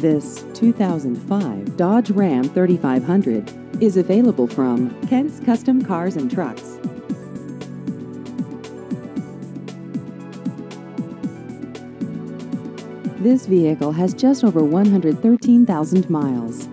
This 2005 Dodge Ram 3500 is available from Kent's Custom Cars and Trucks. This vehicle has just over 113,000 miles.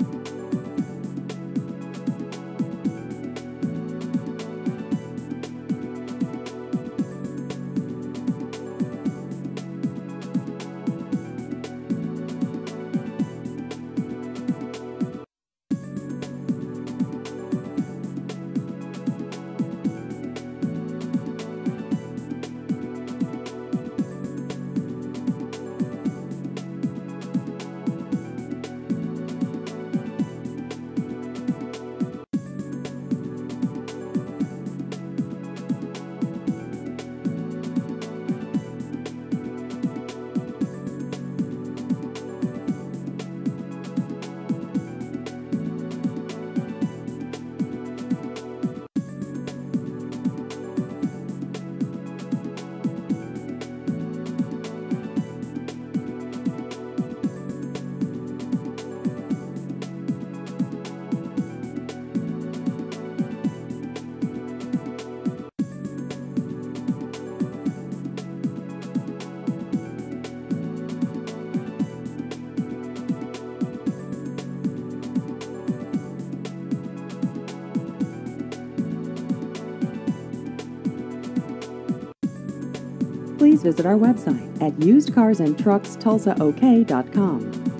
Please visit our website at usedcarsandtruckstulsaok.com.